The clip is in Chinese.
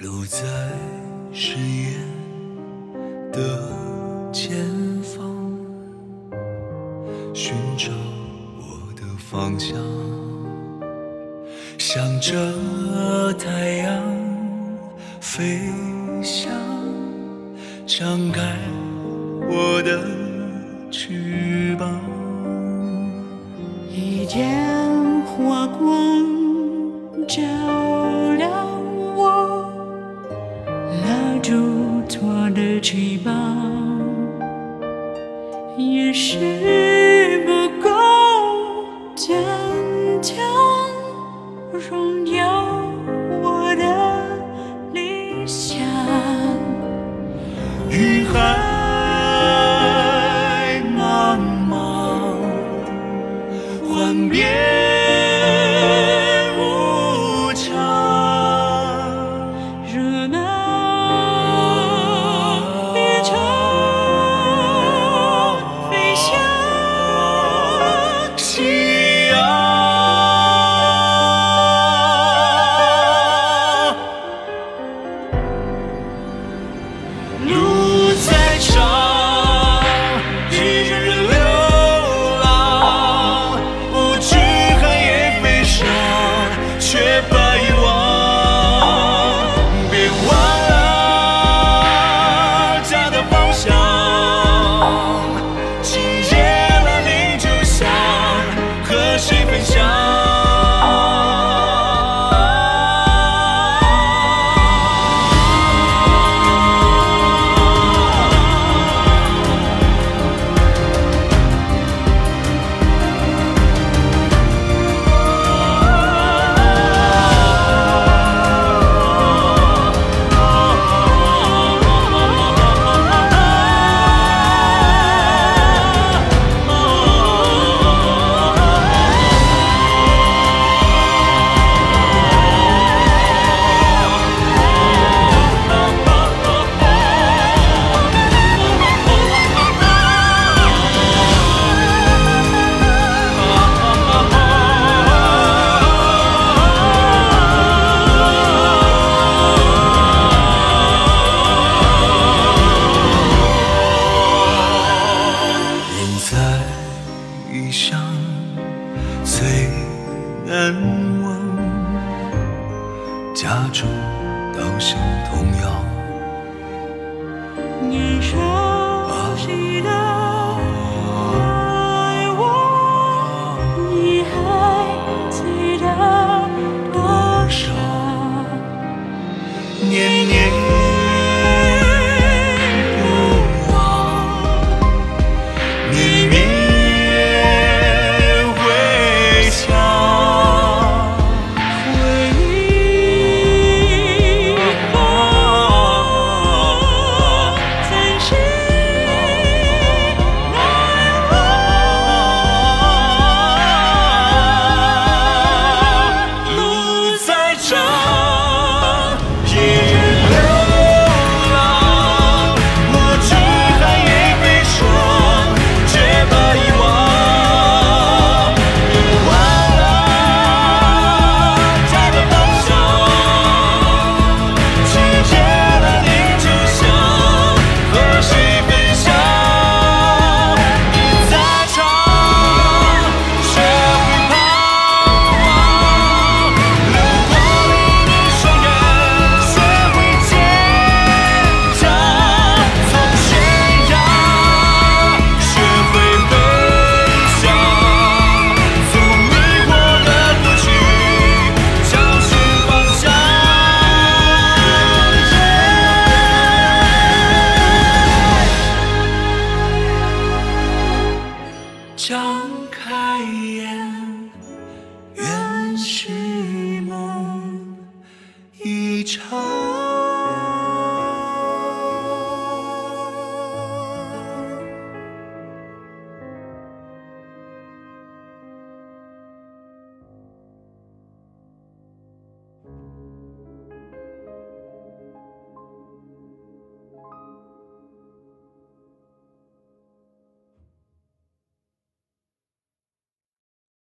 路在深夜的前方寻找我的方向向着太阳飞翔。张开我的翅膀。一天画光照亮我拉住我的翅膀于是 New 同童谣。